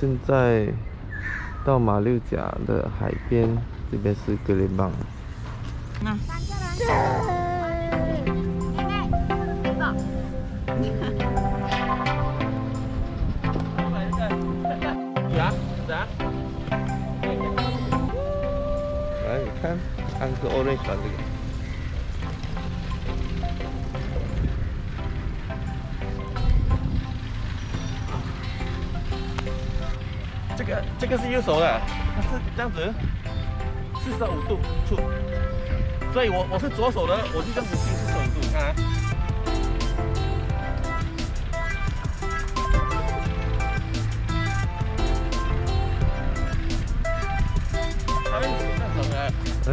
现在到马六甲的海边，这边是格林邦。那。来，你看，安哥 orange 这个。这个是右手的，它是这样子，四十五度出，所以我我是左手的，我就这样子四十五度，看啊。嗯。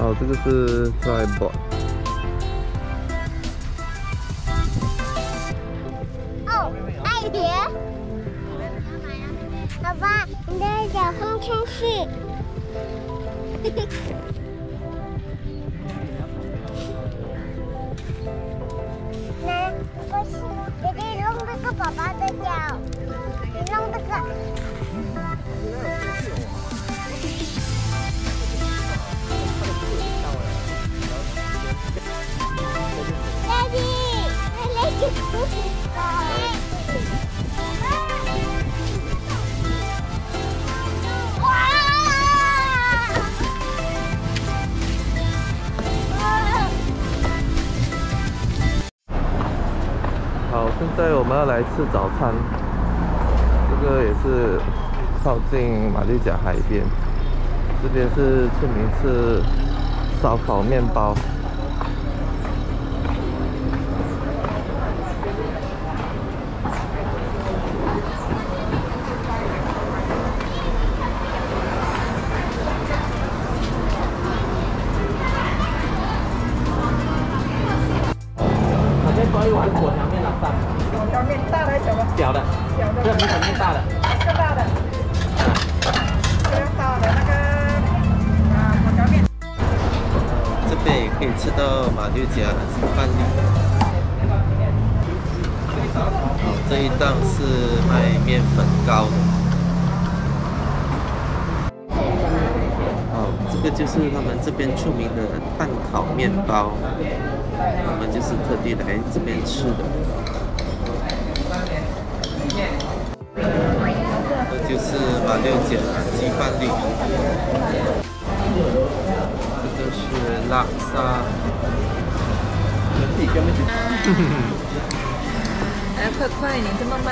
哦，这个是 tripod。爸爸，你的小风筝是。来，我是姐姐弄这个宝宝的脚，好，现在我们要来吃早餐。这个也是靠近马六甲海边，这边是村民吃烧烤面包。一碗果条面的大，果条面大的小的，小的，小的，这米粉面大的，这大的，这大的那个啊果条面。这边也可以吃到马六甲鸡饭粒。好，这一档是卖面粉糕的。哦，这个就是他们这边出名的炭烤面包。我们就是特地来这边吃的。这就是马六甲鸡饭粒。这个是拉萨。来，快快，你先慢慢。